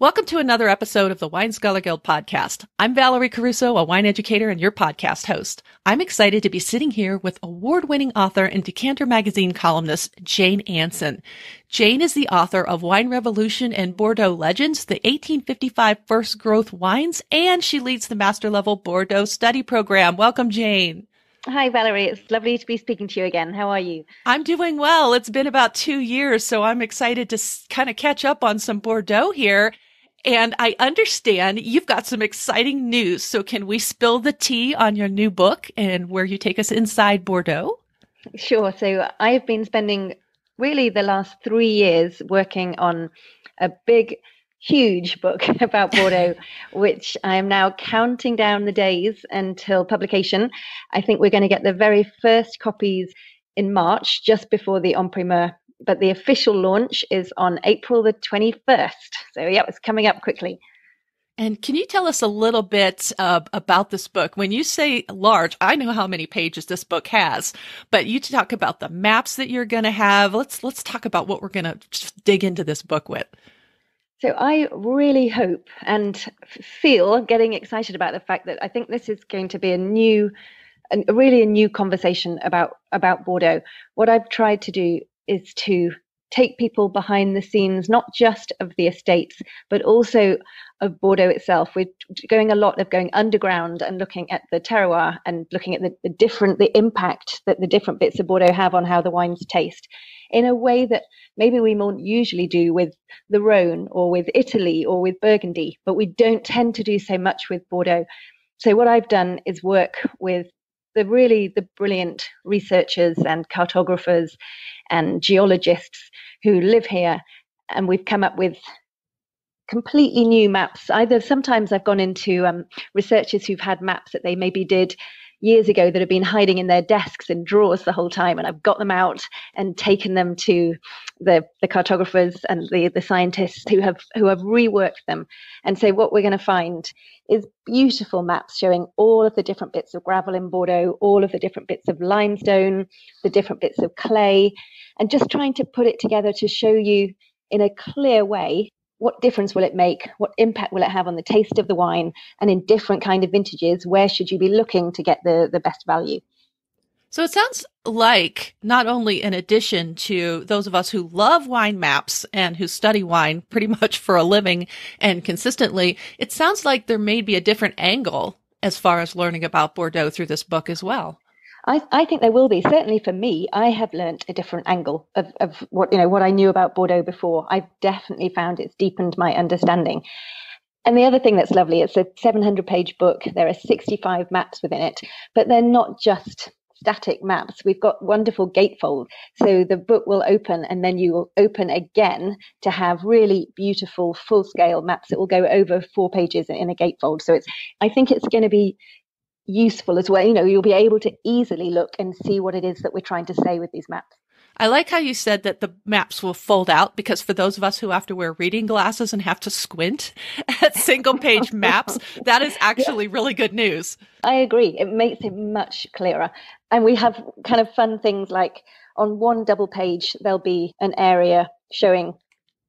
Welcome to another episode of the Wine Scholar Guild podcast. I'm Valerie Caruso, a wine educator and your podcast host. I'm excited to be sitting here with award winning author and Decanter magazine columnist Jane Anson. Jane is the author of Wine Revolution and Bordeaux Legends, the 1855 first growth wines, and she leads the master level Bordeaux study program. Welcome, Jane. Hi, Valerie. It's lovely to be speaking to you again. How are you? I'm doing well. It's been about two years, so I'm excited to kind of catch up on some Bordeaux here. And I understand you've got some exciting news. So can we spill the tea on your new book and where you take us inside Bordeaux? Sure. So I've been spending really the last three years working on a big, huge book about Bordeaux, which I am now counting down the days until publication. I think we're going to get the very first copies in March, just before the En Primeur but the official launch is on April the 21st. So, yeah, it's coming up quickly. And can you tell us a little bit uh, about this book? When you say large, I know how many pages this book has, but you talk about the maps that you're going to have. Let's let's talk about what we're going to dig into this book with. So I really hope and feel getting excited about the fact that I think this is going to be a new, a really a new conversation about about Bordeaux. What I've tried to do is to take people behind the scenes, not just of the estates, but also of Bordeaux itself. We're going a lot of going underground and looking at the terroir and looking at the, the, different, the impact that the different bits of Bordeaux have on how the wines taste in a way that maybe we more usually do with the Rhone or with Italy or with Burgundy, but we don't tend to do so much with Bordeaux. So what I've done is work with the really the brilliant researchers and cartographers and geologists who live here and we've come up with completely new maps. Either sometimes i've gone into um, researchers who've had maps that they maybe did years ago that have been hiding in their desks and drawers the whole time and I've got them out and taken them to the, the cartographers and the, the scientists who have who have reworked them. And so what we're going to find is beautiful maps showing all of the different bits of gravel in Bordeaux, all of the different bits of limestone, the different bits of clay, and just trying to put it together to show you in a clear way what difference will it make? What impact will it have on the taste of the wine? And in different kind of vintages where should you be looking to get the the best value? So it sounds like not only in addition to those of us who love wine maps and who study wine pretty much for a living and consistently it sounds like there may be a different angle as far as learning about bordeaux through this book as well I, I think there will be. Certainly for me, I have learnt a different angle of, of what you know what I knew about Bordeaux before. I've definitely found it's deepened my understanding. And the other thing that's lovely, it's a 700 page book. There are 65 maps within it, but they're not just static maps. We've got wonderful gatefold. So the book will open and then you will open again to have really beautiful full scale maps that will go over four pages in a gatefold. So it's, I think it's going to be useful as well. You know, you'll be able to easily look and see what it is that we're trying to say with these maps. I like how you said that the maps will fold out because for those of us who have to wear reading glasses and have to squint at single page maps, that is actually yeah. really good news. I agree. It makes it much clearer. And we have kind of fun things like on one double page, there'll be an area showing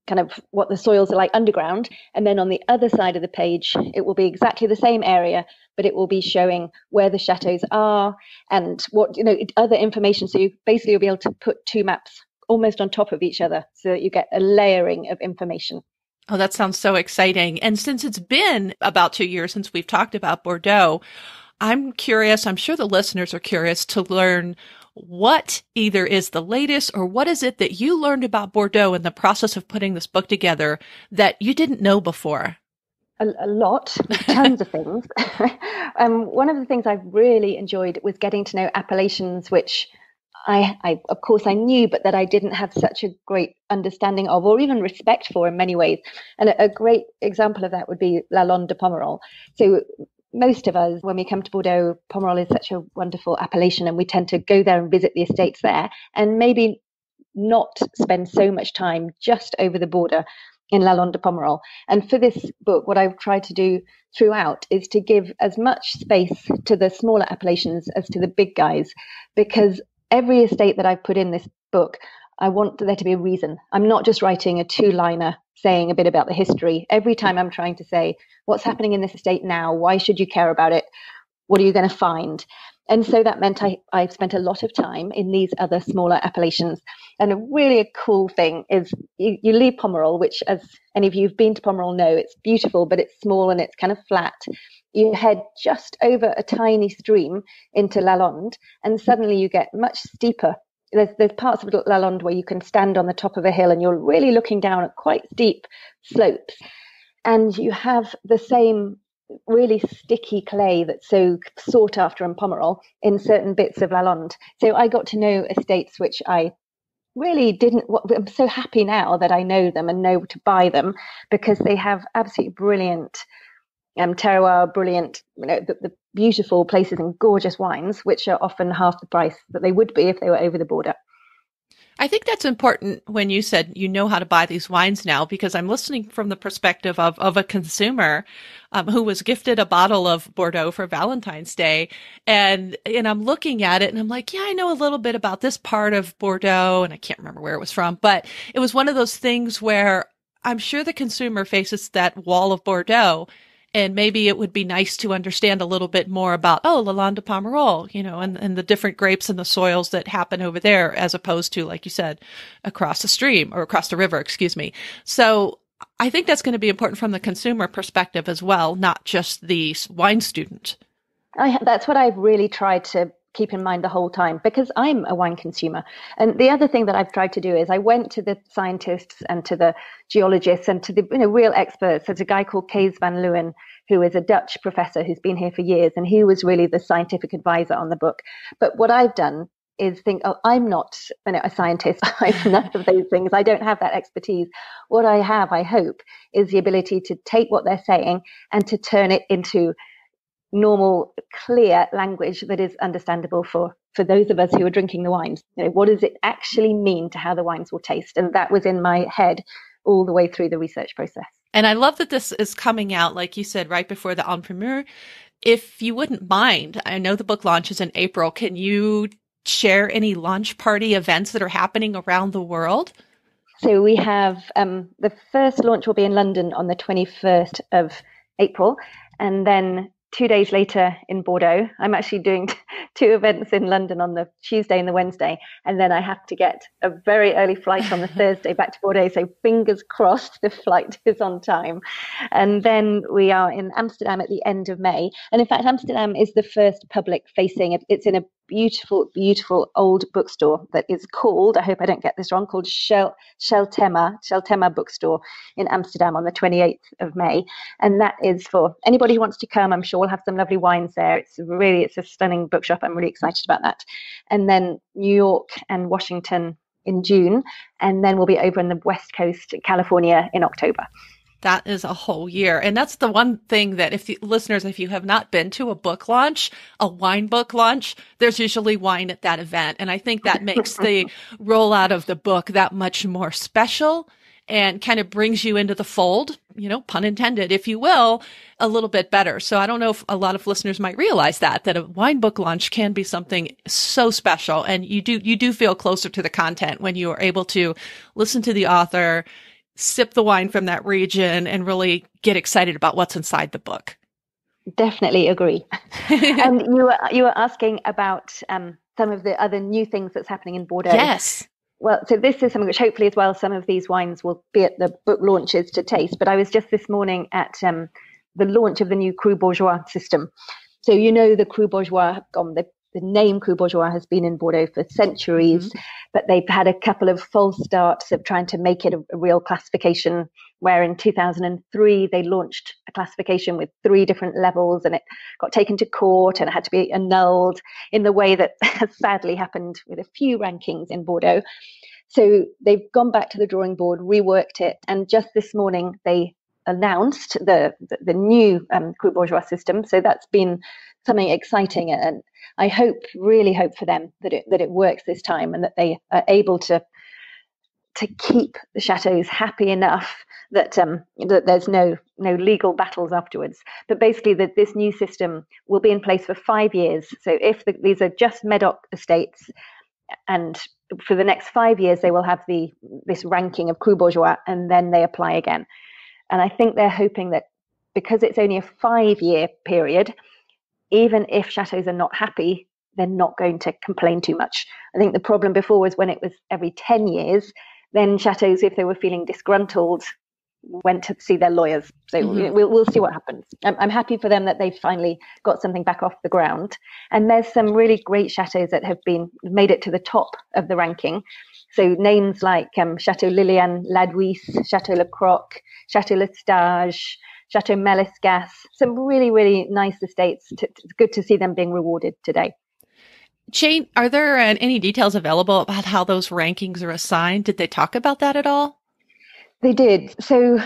kind of what the soils are like underground. And then on the other side of the page, it will be exactly the same area, but it will be showing where the chateaus are and what, you know, other information. So you basically will be able to put two maps almost on top of each other so that you get a layering of information. Oh, that sounds so exciting. And since it's been about two years since we've talked about Bordeaux, I'm curious, I'm sure the listeners are curious to learn what either is the latest or what is it that you learned about Bordeaux in the process of putting this book together that you didn't know before? A, a lot, tons of things. um, one of the things I really enjoyed was getting to know appellations, which I, I, of course, I knew, but that I didn't have such a great understanding of, or even respect for, in many ways. And a, a great example of that would be Lalande de Pomerol. So most of us, when we come to Bordeaux, Pomerol is such a wonderful appellation, and we tend to go there and visit the estates there, and maybe not spend so much time just over the border in Lalande de Pomerol. And for this book, what I've tried to do throughout is to give as much space to the smaller appellations as to the big guys, because every estate that I've put in this book I want there to be a reason. I'm not just writing a two liner saying a bit about the history. Every time I'm trying to say, what's happening in this estate now? Why should you care about it? What are you going to find? And so that meant I, I spent a lot of time in these other smaller appellations. And a really a cool thing is you, you leave Pomerol, which, as any of you who've been to Pomerol know, it's beautiful, but it's small and it's kind of flat. You head just over a tiny stream into Lalande, and suddenly you get much steeper. There's, there's parts of Lalande where you can stand on the top of a hill and you're really looking down at quite steep slopes. And you have the same really sticky clay that's so sought after in Pomerol in certain bits of Lalande. So I got to know estates which I really didn't. I'm so happy now that I know them and know to buy them because they have absolutely brilliant um, terroir, brilliant, you know, the, the beautiful places and gorgeous wines, which are often half the price that they would be if they were over the border. I think that's important when you said you know how to buy these wines now, because I'm listening from the perspective of, of a consumer um, who was gifted a bottle of Bordeaux for Valentine's Day. And, and I'm looking at it and I'm like, yeah, I know a little bit about this part of Bordeaux and I can't remember where it was from, but it was one of those things where I'm sure the consumer faces that wall of Bordeaux and maybe it would be nice to understand a little bit more about oh Lalande de Pomerol, you know, and, and the different grapes and the soils that happen over there, as opposed to, like you said, across the stream or across the river, excuse me. So I think that's going to be important from the consumer perspective as well, not just the wine student. I, that's what I've really tried to keep in mind the whole time because I'm a wine consumer. And the other thing that I've tried to do is I went to the scientists and to the geologists and to the you know, real experts. There's a guy called Kees van Leeuwen who is a Dutch professor who's been here for years, and he was really the scientific advisor on the book. But what I've done is think, oh, I'm not you know, a scientist. I'm none of those things. I don't have that expertise. What I have, I hope, is the ability to take what they're saying and to turn it into normal, clear language that is understandable for for those of us who are drinking the wines. You know, what does it actually mean to how the wines will taste? And that was in my head all the way through the research process. And I love that this is coming out, like you said, right before the en primeur. If you wouldn't mind, I know the book launches in April. Can you share any launch party events that are happening around the world? So we have um, the first launch will be in London on the 21st of April, and then two days later in Bordeaux. I'm actually doing two events in London on the Tuesday and the Wednesday, and then I have to get a very early flight on the Thursday back to Bordeaux. So fingers crossed the flight is on time. And then we are in Amsterdam at the end of May. And in fact, Amsterdam is the first public facing. It's in a beautiful, beautiful old bookstore that is called, I hope I don't get this wrong, called Shel, Scheltema, Scheltema Bookstore in Amsterdam on the 28th of May. And that is for anybody who wants to come. I'm sure we'll have some lovely wines there. It's really, it's a stunning bookshop. I'm really excited about that. And then New York and Washington in June. And then we'll be over in the West Coast, California in October. That is a whole year. And that's the one thing that if the, listeners, if you have not been to a book launch, a wine book launch, there's usually wine at that event. And I think that makes the rollout of the book that much more special and kind of brings you into the fold, you know, pun intended, if you will, a little bit better. So I don't know if a lot of listeners might realize that, that a wine book launch can be something so special. And you do, you do feel closer to the content when you are able to listen to the author, sip the wine from that region and really get excited about what's inside the book. Definitely agree. and you were you were asking about um, some of the other new things that's happening in Bordeaux. Yes. Well, so this is something which hopefully as well some of these wines will be at the book launches to taste. But I was just this morning at um, the launch of the new Cru Bourgeois system. So you know the Cru Bourgeois have gone, they've the name Cru Bourgeois has been in Bordeaux for centuries, mm-hmm. but they've had a couple of false starts of trying to make it a, a, real classification. Where in 2003 they launched a classification with three different levels, and it got taken to court and it had to be annulled in the way that has sadly happened with a few rankings in Bordeaux. So they've gone back to the drawing board, reworked it, and just this morning they announced the the, the new um, Cru Bourgeois system. So that's been something exciting and I hope, really hope for them that it that it works this time and that they are able to to keep the chateaus happy enough that um, that there's no no legal battles afterwards. But basically, that this new system will be in place for five years. So if the, these are just Medoc estates, and for the next five years they will have the this ranking of Cru Bourgeois, and then they apply again. And I think they're hoping that because it's only a five year period, even if chateaus are not happy, they're not going to complain too much. I think the problem before was when it was every 10 years, then chateaus, if they were feeling disgruntled, went to see their lawyers. So mm-hmm. we'll, we'll see what happens. I'm, I'm happy for them that they've finally got something back off the ground. And there's some really great chateaus that have been made it to the top of the ranking. So names like um, Chateau Lilian Ladouys, Chateau Le Crock, Chateau Lestage, Chateau Malescasse, some really, really nice estates. it's good to see them being rewarded today. Jane, are there uh, any details available about how those rankings are assigned? Did they talk about that at all? They did. So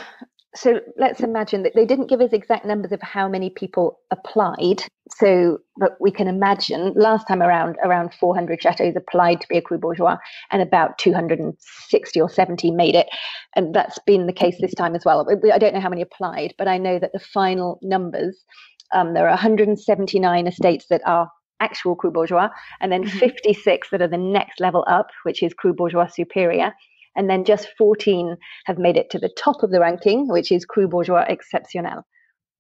so let's imagine that they didn't give us exact numbers of how many people applied. So, but we can imagine last time around, around 400 chateaus applied to be a Cru Bourgeois, and about 260 or 70 made it. And that's been the case this time as well. I don't know how many applied, but I know that the final numbers um, there are 179 estates that are actual Cru Bourgeois, and then mm-hmm. 56 that are the next level up, which is Cru Bourgeois Superior and then just 14 have made it to the top of the ranking, which is Cru Bourgeois Exceptionnel.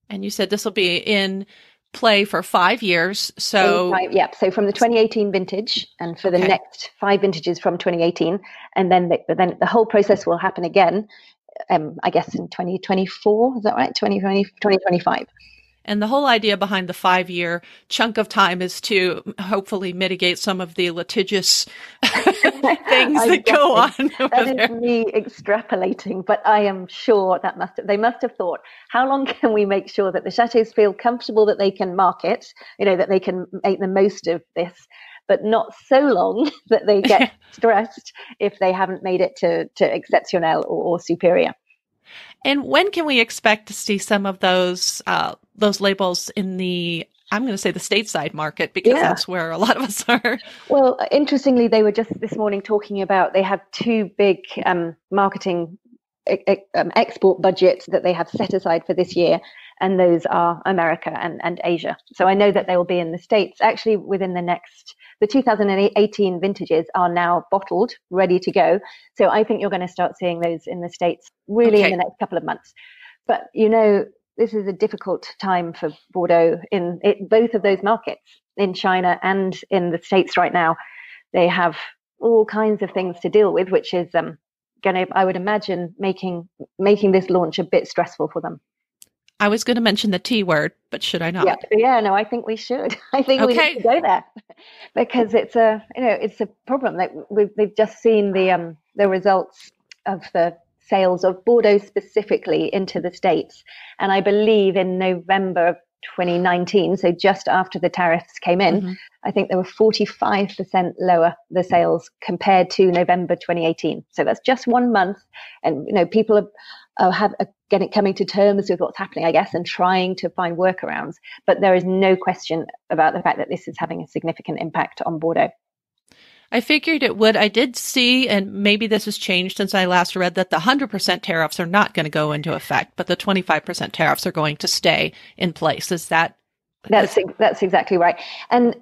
And you said this will be in play for five years. So, five, yeah, so from the 2018 vintage and for the okay. next five vintages from 2018. And then the, then the whole process will happen again, um, I guess, in 2024. Is that right? 2020, 2025. And the whole idea behind the five year chunk of time is to hopefully mitigate some of the litigious things that go on. That there. is me extrapolating, but I am sure that must have, they must have thought, how long can we make sure that the chateaus feel comfortable that they can market, you know, that they can make the most of this, but not so long that they get stressed if they haven't made it to, to exceptionnel or, or superior. And when can we expect to see some of those uh, those labels in the I'm going to say the stateside market because yeah. that's where a lot of us are. Well, interestingly, they were just this morning talking about they have two big um, marketing um, export budgets that they have set aside for this year, and those are America and, and Asia. So I know that they will be in the States actually within the next the 2018 vintages are now bottled, ready to go. So I think you're going to start seeing those in the States really okay. in the next couple of months. But you know, this is a difficult time for Bordeaux in it, both of those markets, in China and in the States right now. They have all kinds of things to deal with, which is um, going to, I would imagine, making making this launch a bit stressful for them. I was going to mention the T word, but should I not? Yeah, yeah, no, I think we should. I think okay. we need to go there because it's a, you know, it's a problem. Like we've, we've just seen the um the results of the sales of Bordeaux specifically into the states, and I believe in November of 2019, so just after the tariffs came in, mm-hmm. I think there were 45% lower the sales compared to November 2018. So that's just one month, and you know people are, are have are getting coming to terms with what's happening, I guess, and trying to find workarounds. But there is no question about the fact that this is having a significant impact on Bordeaux. I figured it would. I did see, and maybe this has changed since I last read that the 100% tariffs are not going to go into effect, but the 25% tariffs are going to stay in place. Is that? That's that's exactly right. And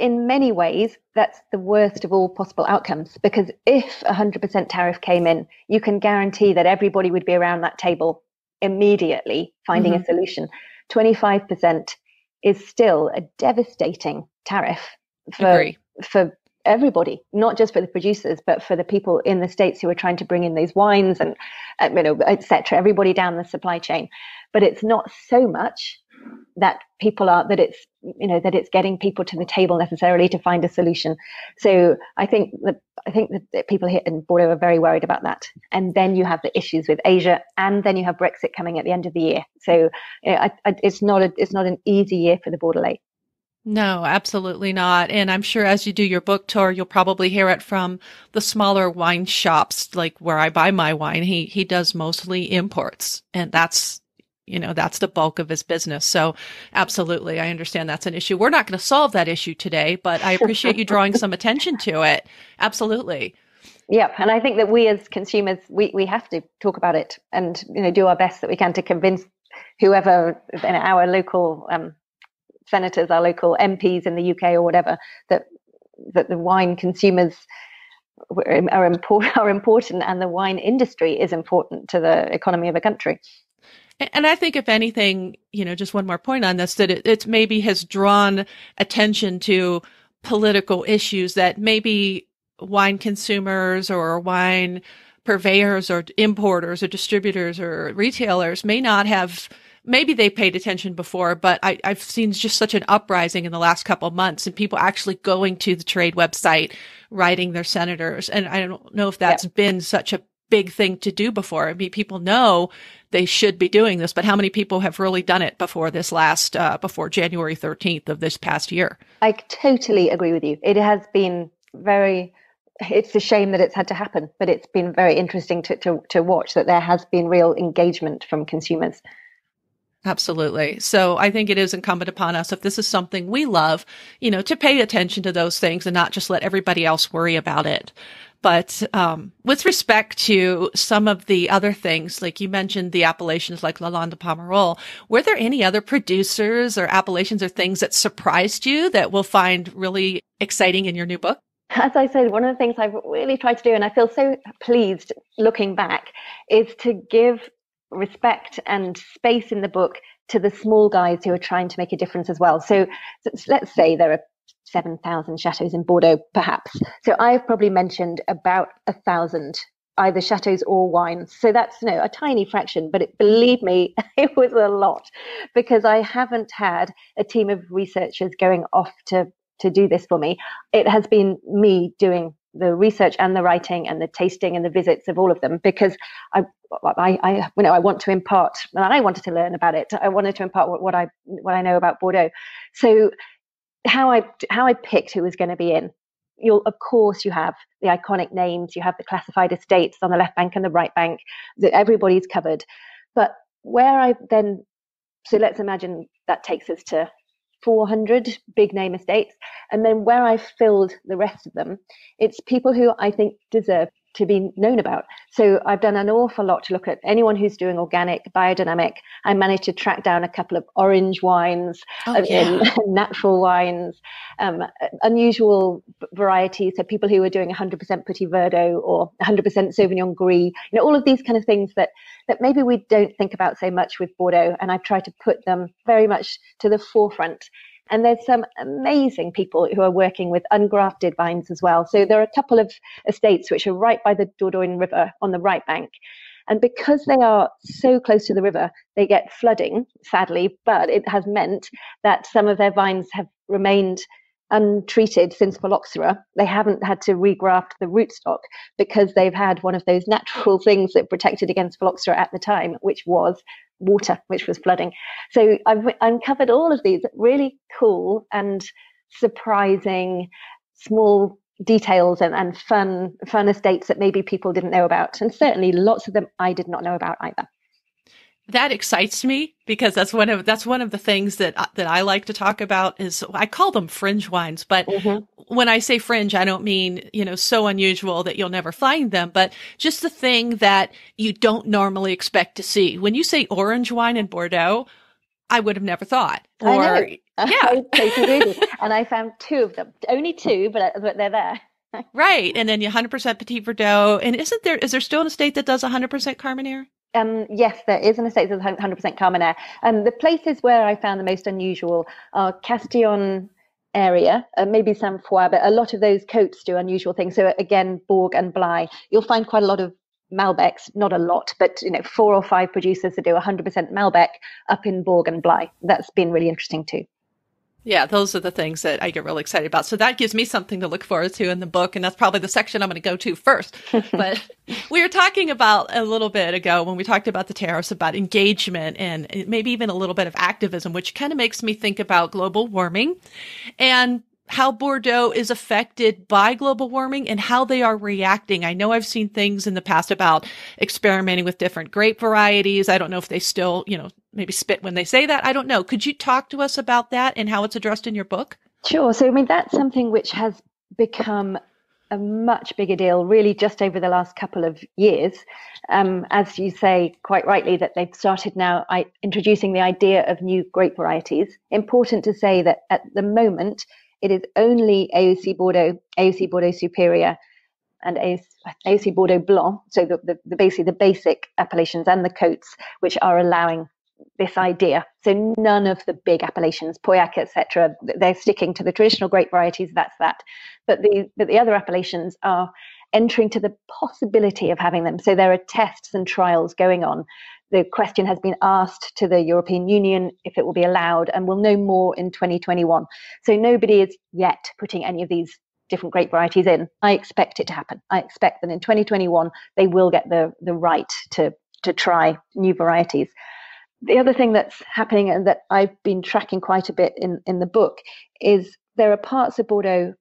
in many ways, that's the worst of all possible outcomes because if a 100% tariff came in, you can guarantee that everybody would be around that table immediately finding mm-hmm. a solution. 25% is still a devastating tariff for, Agree. for everybody, not just for the producers, but for the people in the states who are trying to bring in these wines and, uh, you know, etc. Everybody down the supply chain, but it's not so much that people are that it's you know that it's getting people to the table necessarily to find a solution. So I think that I think that people here in Bordeaux are very worried about that. And then you have the issues with Asia, and then you have Brexit coming at the end of the year. So you know, I, I, it's not a it's not an easy year for the Bordelais. No, absolutely not. And I'm sure as you do your book tour, you'll probably hear it from the smaller wine shops, like where I buy my wine. He, he does mostly imports and that's, you know, that's the bulk of his business. So absolutely. I understand that's an issue. We're not going to solve that issue today, but I appreciate you drawing some attention to it. Absolutely. Yep, and I think that we as consumers, we, we have to talk about it and you know do our best that we can to convince whoever in our local um, senators, our local MPs in the UK or whatever, that that the wine consumers are, important, are important and the wine industry is important to the economy of a country. And I think, if anything, you know, just one more point on this, that it, it maybe has drawn attention to political issues that maybe wine consumers or wine purveyors or importers or distributors or retailers may not have maybe they paid attention before, but I, have seen just such an uprising in the last couple of months and people actually going to the trade website, writing their senators. And I don't know if that's yep. been such a big thing to do before. I mean, people know they should be doing this, but how many people have really done it before this last, uh, before January 13th of this past year? I totally agree with you. It has been very, it's a shame that it's had to happen, but it's been very interesting to, to, to watch that there has been real engagement from consumers. Absolutely. So I think it is incumbent upon us, if this is something we love, you know, to pay attention to those things and not just let everybody else worry about it. But um, with respect to some of the other things, like you mentioned the appellations like Lalande Pomerol, were there any other producers or appellations or things that surprised you that we'll find really exciting in your new book? As I said, one of the things I've really tried to do, and I feel so pleased looking back, is to give respect and space in the book to the small guys who are trying to make a difference as well. So, so let's say there are 7,000 chateaus in Bordeaux, perhaps. So I've probably mentioned about a thousand either chateaus or wines. So that's you know, a tiny fraction, but it, believe me, it was a lot because I haven't had a team of researchers going off to to do this for me. It has been me doing the research and the writing and the tasting and the visits of all of them because I, I, I, you know, I want to impart, and I wanted to learn about it. I wanted to impart what, what I, what I know about Bordeaux. So, how I, how I picked who was going to be in. You'll, of course, you have the iconic names. You have the classified estates on the left bank and the right bank. That everybody's covered. But where I then, so let's imagine that takes us to 400 big name estates. And then where I've filled the rest of them, it's people who I think deserve to be known about. So I've done an awful lot to look at anyone who's doing organic, biodynamic. I managed to track down a couple of orange wines, oh, uh, yeah. natural wines, um, unusual varieties. So people who are doing 100% Petit Verdot or 100% Sauvignon Gris. You know, all of these kind of things that that maybe we don't think about so much with Bordeaux. And I've tried to put them very much to the forefront and there's some amazing people who are working with ungrafted vines as well. So there are a couple of estates which are right by the Dordogne River on the right bank. And because they are so close to the river, they get flooding, sadly, but it has meant that some of their vines have remained untreated since phylloxera. They haven't had to regraft the rootstock because they've had one of those natural things that protected against phylloxera at the time, which was water, which was flooding. So I've uncovered all of these really cool and surprising small details and, and fun fun estates that maybe people didn't know about. And certainly lots of them I did not know about either that excites me because that's one of that's one of the things that uh, that I like to talk about is I call them fringe wines but mm-hmm. when I say fringe I don't mean you know so unusual that you'll never find them but just the thing that you don't normally expect to see. When you say orange wine in Bordeaux I would have never thought. Or yeah. And I found two of them. Only two but, but they're there. Right and then you 100% petit verdot and isn't there is there still an estate that does 100% carmenere um, yes, there is an estate that's 100% Carmenere. And the places where I found the most unusual are Castillon area, uh, maybe Sainte Foy, but a lot of those Côtes do unusual things. So again, Bourg and Blaye, you'll find quite a lot of Malbecs, not a lot, but you know, four or five producers that do 100% Malbec up in Bourg and Blaye. That's been really interesting too. Yeah, those are the things that I get really excited about. So that gives me something to look forward to in the book. And that's probably the section I'm going to go to first. but we were talking about a little bit ago when we talked about the tariffs about engagement and maybe even a little bit of activism, which kind of makes me think about global warming and how Bordeaux is affected by global warming and how they are reacting. I know I've seen things in the past about experimenting with different grape varieties. I don't know if they still, you know, maybe spit when they say that. I don't know. Could you talk to us about that and how it's addressed in your book? Sure. So, I mean, that's something which has become a much bigger deal, really, just over the last couple of years. Um, as you say quite rightly, that they've started now I, introducing the idea of new grape varieties. Important to say that at the moment, it is only AOC Bordeaux, AOC Bordeaux Superior, and AOC Bordeaux Blanc, so the, the, the, basically the basic appellations and the Côtes, which are allowing this idea. So none of the big appellations, Pauillac, etc., they're sticking to the traditional grape varieties. That's that. But the but the other appellations are entering to the possibility of having them. So there are tests and trials going on. The question has been asked to the European Union if it will be allowed, and we'll know more in 2021. So nobody is yet putting any of these different grape varieties in. I expect it to happen. I expect that in 2021 they will get the the right to to try new varieties. The other thing that's happening and that I've been tracking quite a bit in, in the book is there are parts of Bordeaux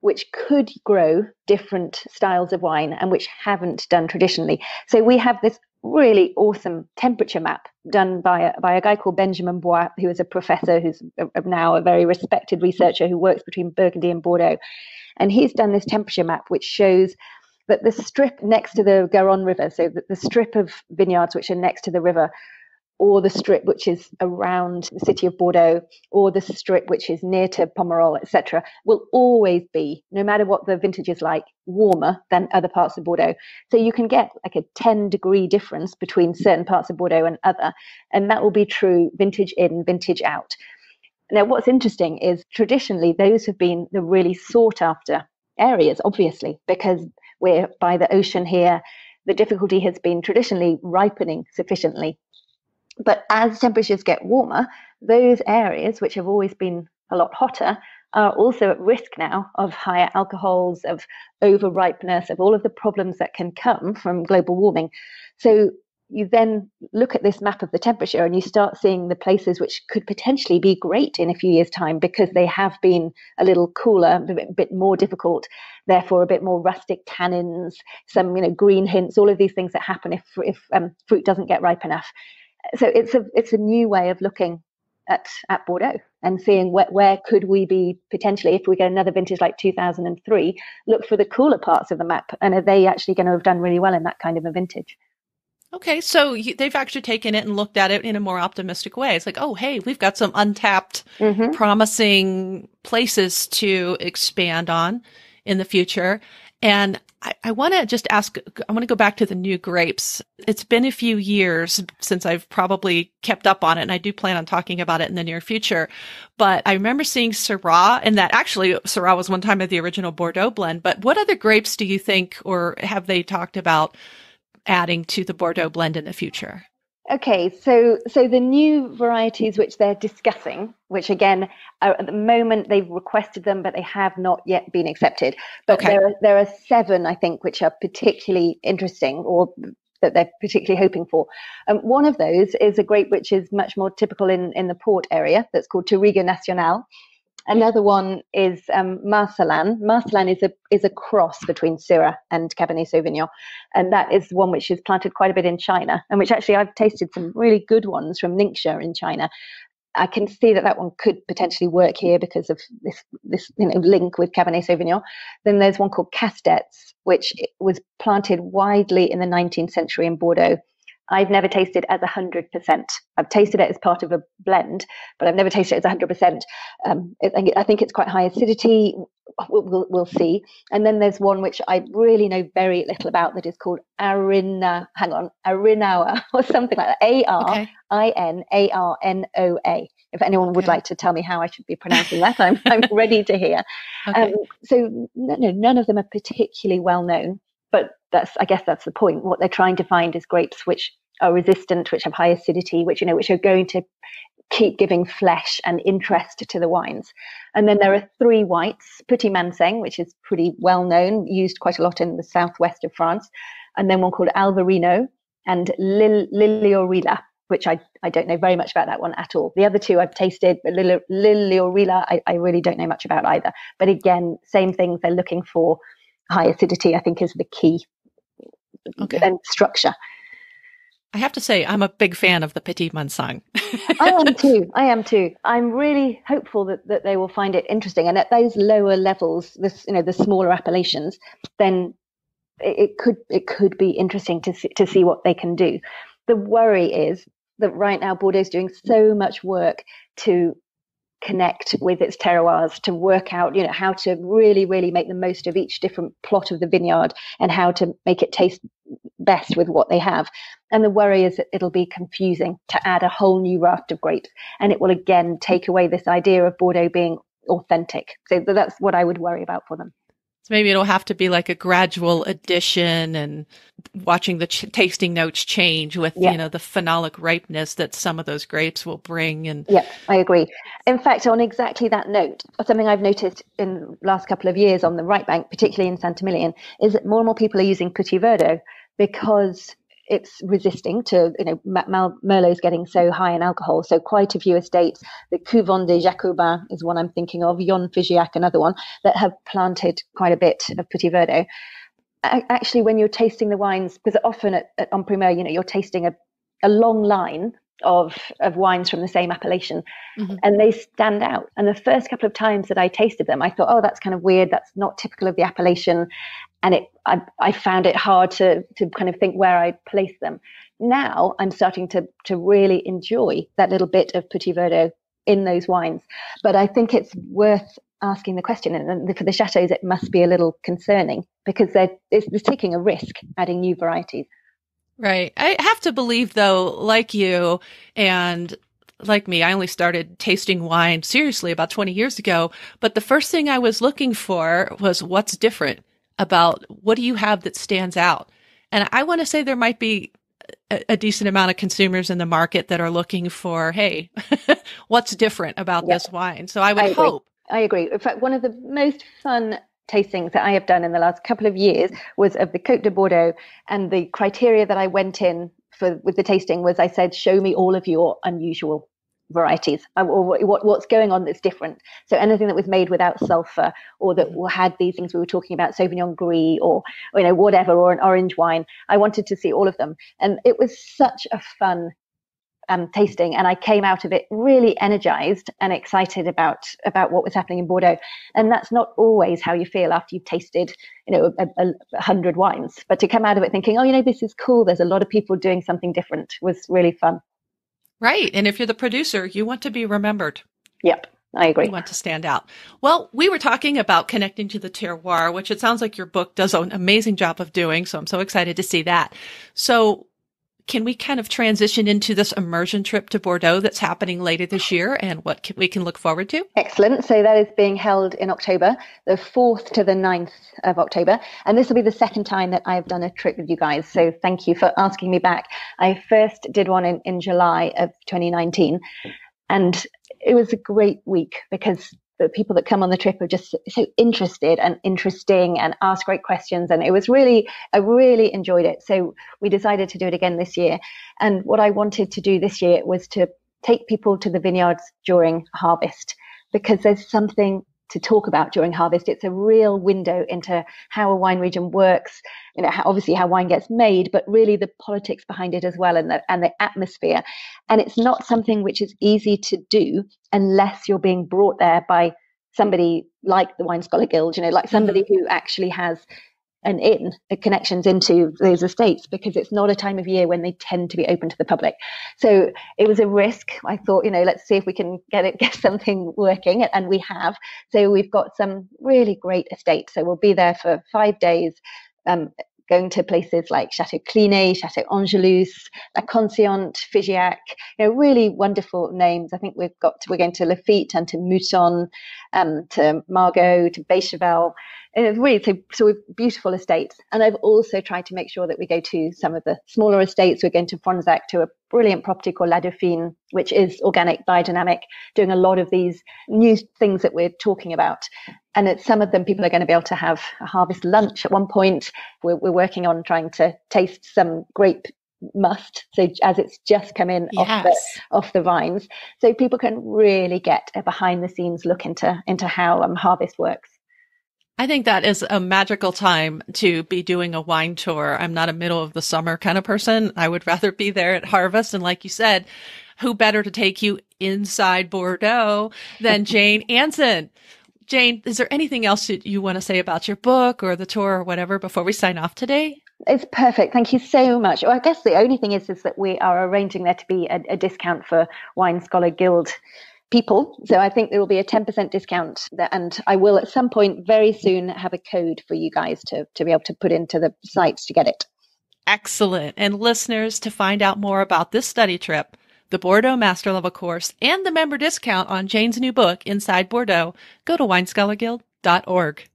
which could grow different styles of wine and which haven't done traditionally. So we have this really awesome temperature map done by a, by a guy called Benjamin Bois, who is a professor who's now a very respected researcher who works between Burgundy and Bordeaux. And he's done this temperature map which shows that the strip next to the Garonne River, so the, the strip of vineyards which are next to the river, or the strip which is around the city of Bordeaux, or the strip which is near to Pomerol, etc., will always be, no matter what the vintage is like, warmer than other parts of Bordeaux. So you can get like a 10 degree difference between certain parts of Bordeaux and other, and that will be true vintage in, vintage out. Now, what's interesting is traditionally those have been the really sought after areas, obviously, because we're by the ocean here. The difficulty has been traditionally ripening sufficiently but as temperatures get warmer, those areas which have always been a lot hotter are also at risk now of higher alcohols, of over ripeness, of all of the problems that can come from global warming. So you then look at this map of the temperature and you start seeing the places which could potentially be great in a few years' time because they have been a little cooler, a bit, bit more difficult, therefore a bit more rustic tannins, some you know green hints, all of these things that happen if if um, fruit doesn't get ripe enough so it's a it's a new way of looking at at Bordeaux and seeing where, where could we be potentially if we get another vintage like 2003 look for the cooler parts of the map and are they actually going to have done really well in that kind of a vintage? Okay so you, they've actually taken it and looked at it in a more optimistic way. It's like oh hey we've got some untapped mm-hmm. promising places to expand on in the future. And I, I want to just ask, I want to go back to the new grapes. It's been a few years since I've probably kept up on it, and I do plan on talking about it in the near future. But I remember seeing Syrah, and that actually Syrah was one time of the original Bordeaux blend. But what other grapes do you think, or have they talked about adding to the Bordeaux blend in the future? Okay, so so the new varieties which they're discussing, which again are, at the moment they've requested them, but they have not yet been accepted. But okay. there are there are seven, I think, which are particularly interesting or that they're particularly hoping for. Um, one of those is a grape which is much more typical in in the port area. That's called Touriga Nacional, Another one is um, Marselan. Marselan is a is a cross between Syrah and Cabernet Sauvignon, and that is one which is planted quite a bit in China, and which actually I've tasted some really good ones from Ningxia in China. I can see that that one could potentially work here because of this this you know, link with Cabernet Sauvignon. Then there's one called Castets, which was planted widely in the 19th century in Bordeaux I've never tasted as 100%. I've tasted it as part of a blend, but I've never tasted it as 100%. Um, it, I think it's quite high acidity. We'll, we'll, we'll, see. And then there's one which I really know very little about that is called Arina, hang on, Arinawa or something like that. A R I N A R N O A. If anyone would like to tell me how I should be pronouncing that, I'm, I'm ready to hear. Okay. Um, so, no, none of them are particularly well known but that's I guess that's the point. What they're trying to find is grapes which are resistant, which have high acidity, which you know, which are going to keep giving flesh and interest to the wines. And then there are three whites, Petit Manseng, which is pretty well known, used quite a lot in the southwest of France, and then one called Alvarinho and Lil- Liliorila, which I, I don't know very much about that one at all. The other two I've tasted, but Liliorila, I, I really don't know much about either. But again, same things, they're looking for high acidity, I think, is the key okay. and structure. I have to say, I'm a big fan of the Petit Manseng. I am too. I am too. I'm really hopeful that, that they will find it interesting. And at those lower levels, this you know the smaller appellations, then it, it could it could be interesting to see, to see what they can do. The worry is that right now Bordeaux is doing so much work to connect with its terroirs to work out you know how to really really make the most of each different plot of the vineyard and how to make it taste best with what they have. And the worry is that it'll be confusing to add a whole new raft of grapes. And it will again take away this idea of bordeaux being authentic. So that's what i would worry about for them so maybe it'll have to be like a gradual addition and watching the ch- tasting notes change with, yeah. you know, the phenolic ripeness that some of those grapes will bring. And yeah, I agree. In fact, on exactly that note, something I've noticed in the last couple of years on the right bank, particularly in Saint-Emilion, is that more and more people are using Petit Verdot because it's resisting to, you know, Merlot is getting so high in alcohol. So quite a few estates, the Couvent des Jacobins is one I'm thinking of, Yon Figeac, another one, that have planted quite a bit of Petit Verdot. Actually, when you're tasting the wines, because often at, at En Primeur, you know, you're tasting a, a long line of of wines from the same appellation mm-hmm. and they stand out and the first couple of times that i tasted them i thought oh that's kind of weird that's not typical of the appellation and it I, I found it hard to to kind of think where I'd place them. Now I'm starting to to really enjoy that little bit of Petit Verdot in those wines. But I think it's worth asking the question, and for the chateaus, it must be a little concerning because they're, they're taking a risk adding new varieties. Right. I have to believe, though, like you and like me, I only started tasting wine seriously about 20 years ago. But the first thing I was looking for was what's different about what do you have that stands out? And I want to say there might be a, a, decent amount of consumers in the market that are looking for, hey, what's different about this wine? So I would I hope. I agree. In fact, one of the most fun tastings that I have done in the last couple of years was of the Cote de Bordeaux, and the criteria that I went in for with the tasting was I said, show me all of your unusual varieties uh, or what, what's going on that's different. So anything that was made without sulfur or that had these things we were talking about, Sauvignon Gris or, you know, whatever, or an orange wine. I wanted to see all of them. And it was such a fun um, tasting and I came out of it really energized and excited about about what was happening in Bordeaux. And that's not always how you feel after you've tasted, you know, a, a, a hundred wines. But to come out of it thinking, oh, you know, this is cool. There's a lot of people doing something different was really fun. Right. And if you're the producer, you want to be remembered. Yep. I agree. You want to stand out. Well, we were talking about connecting to the terroir, which it sounds like your book does an amazing job of doing. So I'm so excited to see that. So can we kind of transition into this immersion trip to Bordeaux that's happening later this year and what can, we can look forward to? Excellent. So that is being held in October, the 4th to the 9th of October. And this will be the second time that I've done a trip with you guys. So thank you for asking me back. I first did one in, in July of 2019. And it was a great week because the people that come on the trip are just so interested and interesting and ask great questions. And it was really, I really enjoyed it. So we decided to do it again this year. And what I wanted to do this year was to take people to the vineyards during harvest because there's something to talk about during harvest. It's a real window into how a wine region works, you know, how, obviously how wine gets made, but really the politics behind it as well and the, and the atmosphere. And it's not something which is easy to do unless you're being brought there by somebody like the Wine Scholar Guild, you know, like somebody mm-hmm. who actually has and in the connections into those estates because it's not a time of year when they tend to be open to the public. So it was a risk. I thought, you know, let's see if we can get it, get something working, and we have. So we've got some really great estates. So we'll be there for five days. Um, going to places like Chateau Clinet, Chateau Angelus, La Conseillante, Figeac, you know, really wonderful names. I think we've got to, we're going to Lafite and to Mouton, um, to Margaux, to Beychevelle it's really so, so beautiful estates. And I've also tried to make sure that we go to some of the smaller estates. We're going to Fronsac to a brilliant property called La Dauphine, which is organic, biodynamic, doing a lot of these new things that we're talking about. And at some of them, people are going to be able to have a harvest lunch at one point. We're, we're working on trying to taste some grape must so as it's just come in yes. off the off the vines so people can really get a behind the scenes look into into how um, harvest works I think that is a magical time to be doing a wine tour. I'm not a middle of the summer kind of person. I would rather be there at harvest. And like you said, who better to take you inside Bordeaux than Jane Anson? Jane, is there anything else that you want to say about your book or the tour or whatever before we sign off today? It's perfect. Thank you so much. Well, I guess the only thing is, is that we are arranging there to be a, a discount for Wine Scholar Guild people. So I think there will be a 10% discount and I will at some point very soon have a code for you guys to, to be able to put into the sites to get it. Excellent. And listeners, to find out more about this study trip, the Bordeaux Master Level course, and the member discount on Jane's new book, Inside Bordeaux, go to winescholarguild.org.